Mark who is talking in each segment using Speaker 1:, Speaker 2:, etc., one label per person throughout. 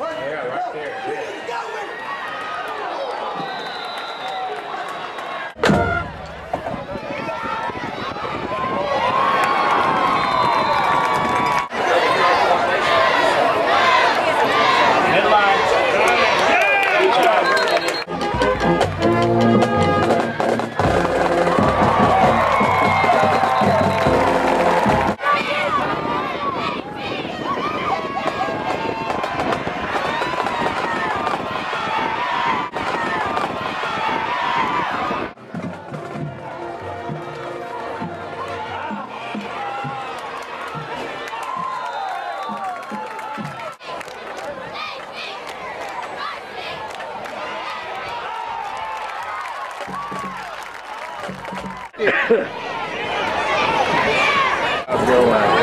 Speaker 1: Yeah, right there. I'll go
Speaker 2: uh,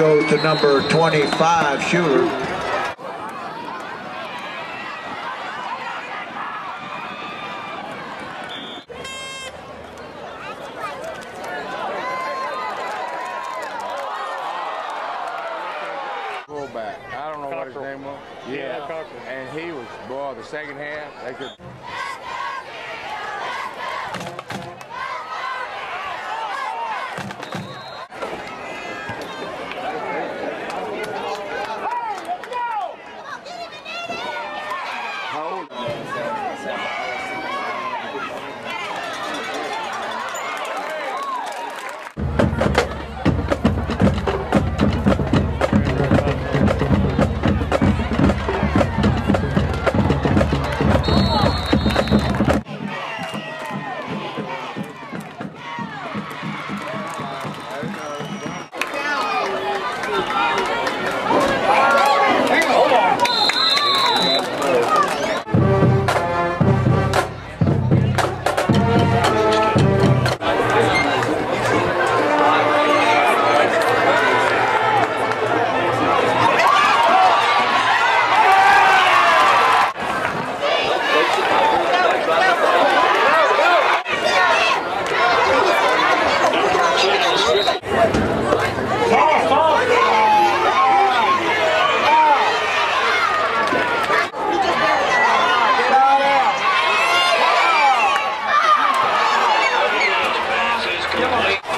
Speaker 2: Handoff goes to number 25, Schuler.
Speaker 1: Fullback. I don't know what his name was.
Speaker 3: Yeah,
Speaker 1: Yeah.
Speaker 3: Cochran.
Speaker 1: And he was, boy, the second half, they could. E a